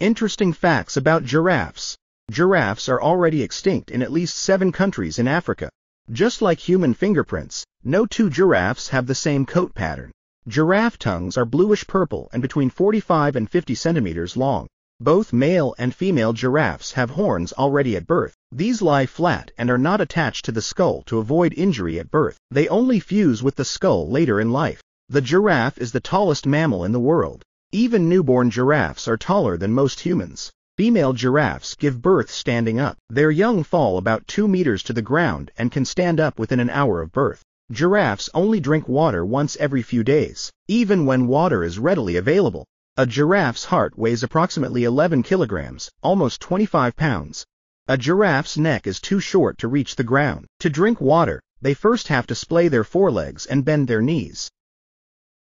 Interesting facts about giraffes. Giraffes are already extinct in at least seven countries in Africa. Just like human fingerprints, no two giraffes have the same coat pattern. Giraffe tongues are bluish purple and between 45 and 50 centimeters long. Both male and female giraffes have horns already at birth. These lie flat and are not attached to the skull to avoid injury at birth. They only fuse with the skull later in life. The giraffe is the tallest mammal in the world. Even newborn giraffes are taller than most humans. Female giraffes give birth standing up. Their young fall about 2 meters to the ground and can stand up within an hour of birth. Giraffes only drink water once every few days, even when water is readily available. A giraffe's heart weighs approximately 11 kilograms, almost 25 pounds. A giraffe's neck is too short to reach the ground. To drink water, they first have to splay their forelegs and bend their knees.